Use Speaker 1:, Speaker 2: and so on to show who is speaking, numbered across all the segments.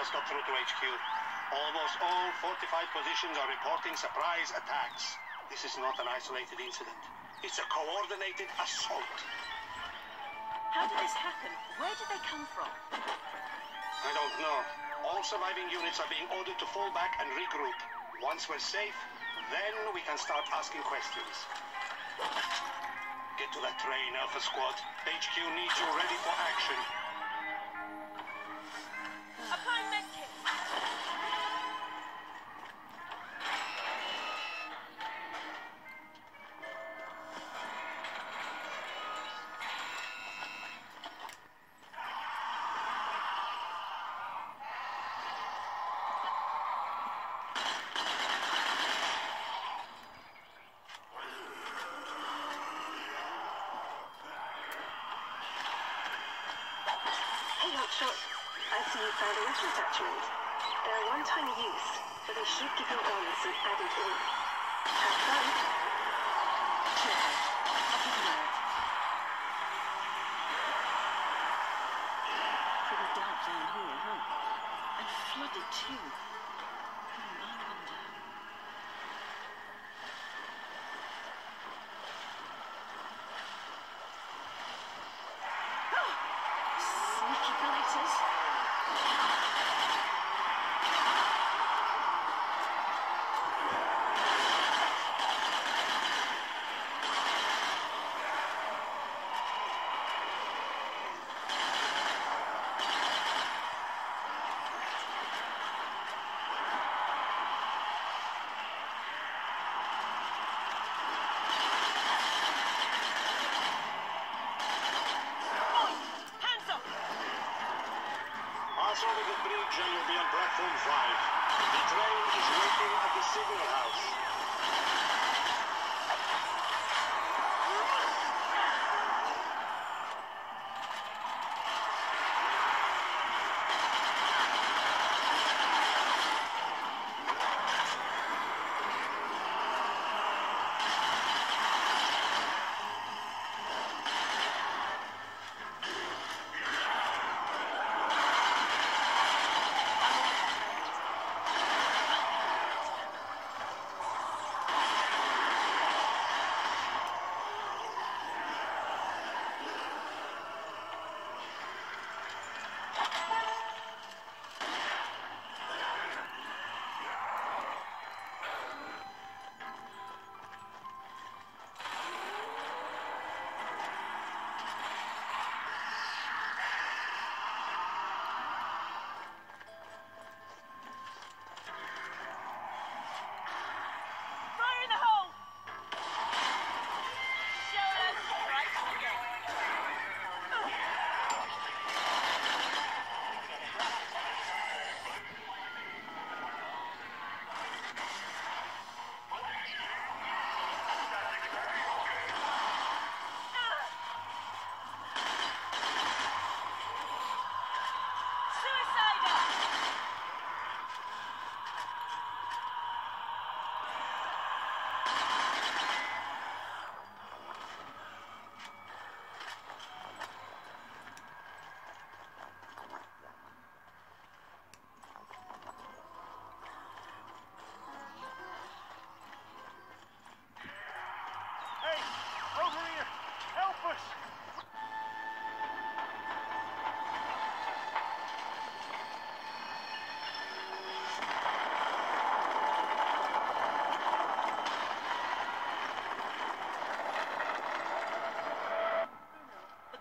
Speaker 1: just got through to HQ. Almost all fortified positions are reporting surprise attacks. This is not an isolated incident. It's a coordinated assault.
Speaker 2: How did this happen? Where did they come from?
Speaker 1: I don't know. All surviving units are being ordered to fall back and regroup. Once we're safe, then we can start asking questions. Get to that train, Alpha Squad. HQ needs you ready for action.
Speaker 3: Hotshot. I see you found a weapon attachment. They're a one-time use, but they should give your armor some added oomph. Have fun.
Speaker 2: Okay, I'll keep an. Pretty dark down here, huh? And flooded too. Hmm, I wonder. Sneaky blighters. Hands up!
Speaker 1: Pass over the bridge and you'll be on platform 5. The train is waiting at the signal house.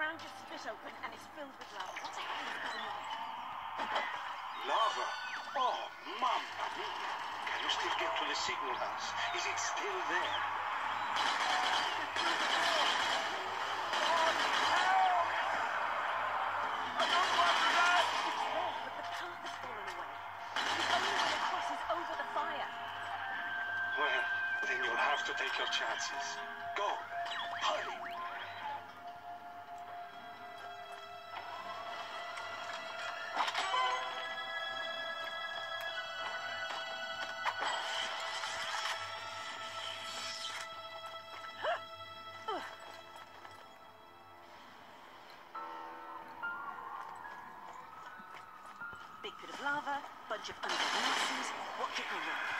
Speaker 2: Ground just split open and is filled with lava. What the hell is going on?
Speaker 1: Lava. Oh, mamma mia. Can you still get to the signal house? Is it still there?
Speaker 2: It's there, but the path has fallen away. The only way across is over the fire.
Speaker 1: Well, then you'll have to take your chances. Go.
Speaker 2: another bunch of underlings. Nazis. What do you know?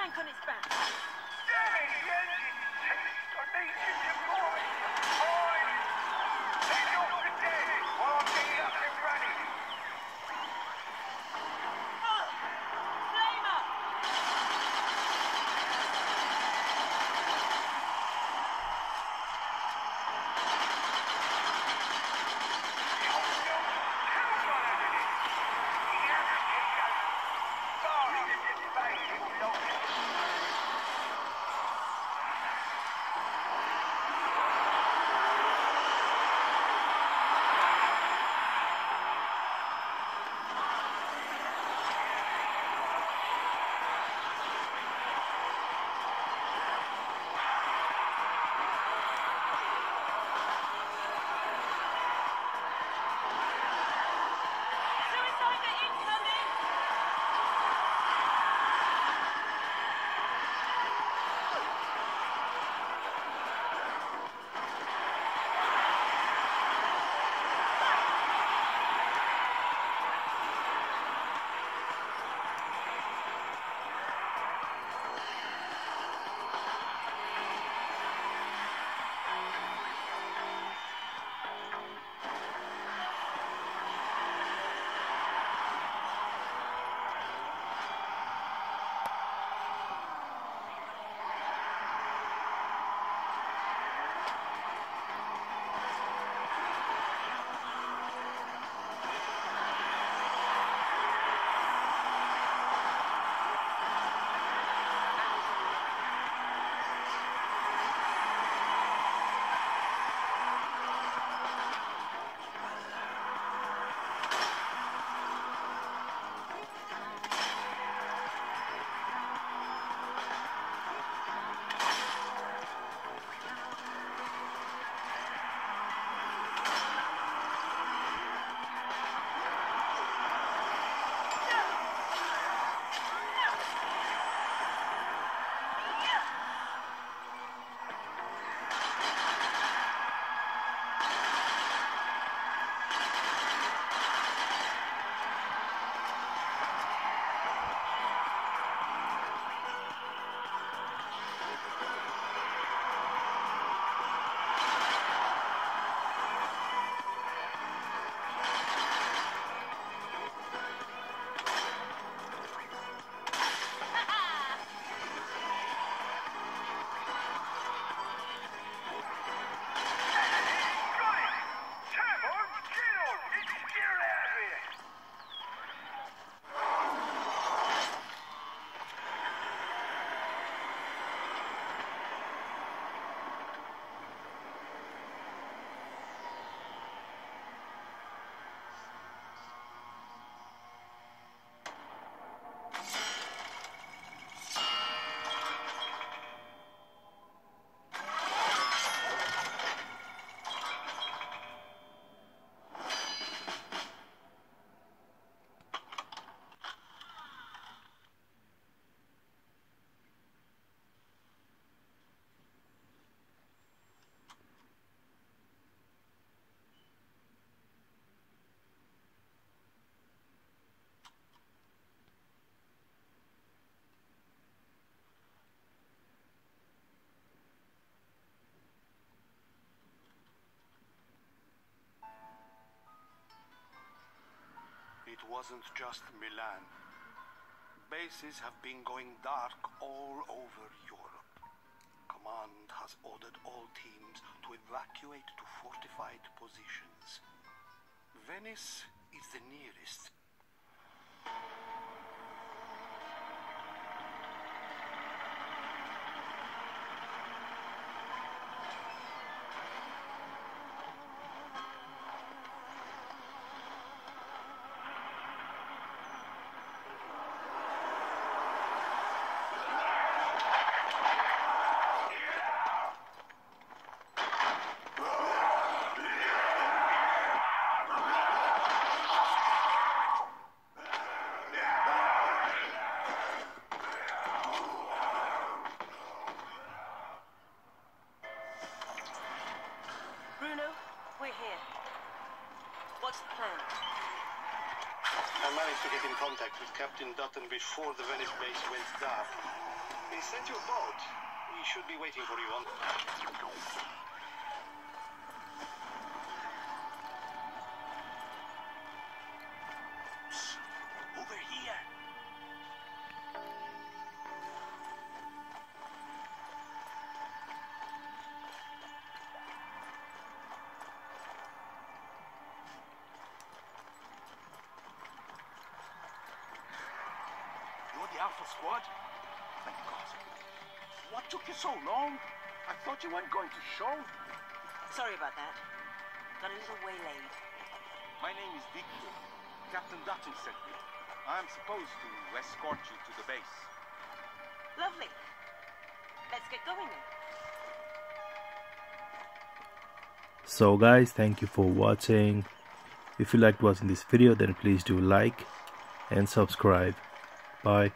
Speaker 2: tank on its back.
Speaker 1: Damn it, It wasn't just Milan. Bases have been going dark all over Europe. Command has ordered all teams to evacuate to fortified positions. Venice is the nearest.
Speaker 2: Bruno, we're here. What's the plan?
Speaker 1: I managed to get in contact with Captain Dutton before the Venice base went dark. He sent you a boat. He should be waiting for you on.
Speaker 4: The Alpha Squad? Thank God. What took you so long? I thought you weren't going to show.
Speaker 2: Sorry about that. Got a little waylaid.
Speaker 5: My name is Victor. Captain Dutton sent me. I'm supposed to escort you to the base.
Speaker 2: Lovely. Let's get going then.
Speaker 6: So guys, thank you for watching. If you liked watching this video, then please do like and subscribe. Bye.